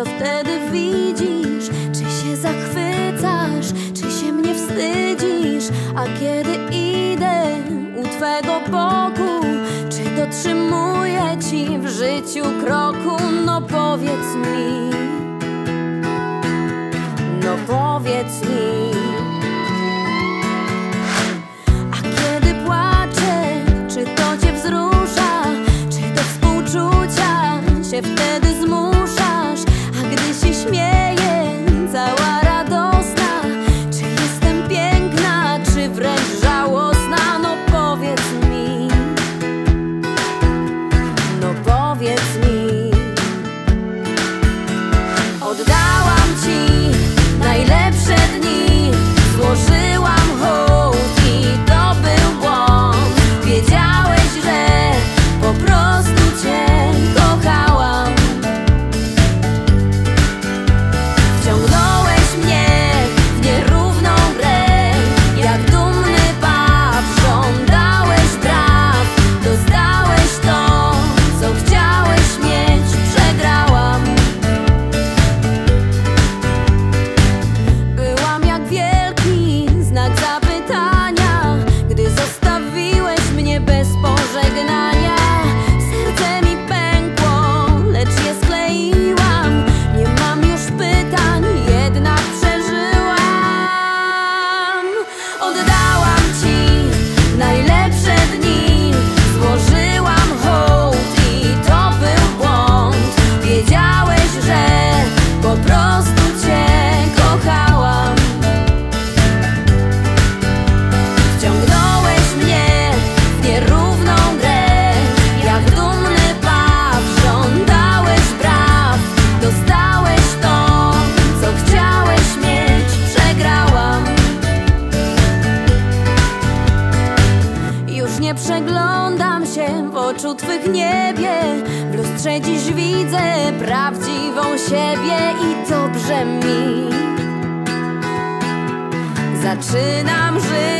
co wtedy widzisz? Czy się zachwycasz? Czy się mnie wstydzisz? A kiedy idę u Twego boku, czy dotrzymuję Ci w życiu kroku? No powiedz mi, no powiedz mi. wtedy zmuszę Przeglądam się w oczu Twych niebie. W lustrze dziś widzę prawdziwą siebie i dobrze mi. Zaczynam żyć.